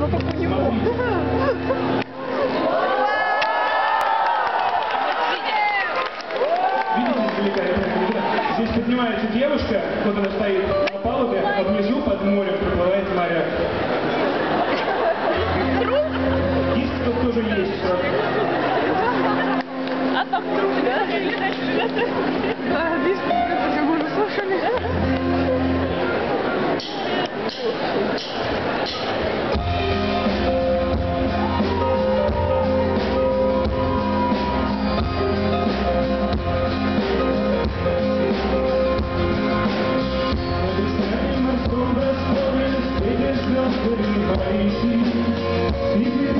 но только не Видите, издалека, ребята? Здесь поднимается девушка, вот она стоит на палубе, а внизу под морем проплывает моряк. Диск тут тоже есть. А там труп, да? Да, видишь, как мы уже слушали. Thank you.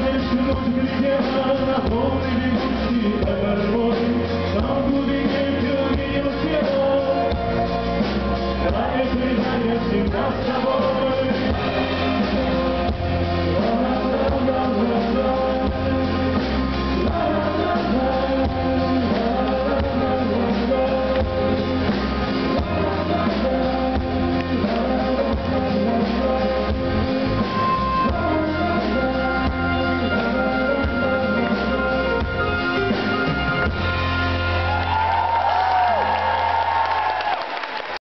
Всю ночь глядела на полный бегущий огород, Там в глубине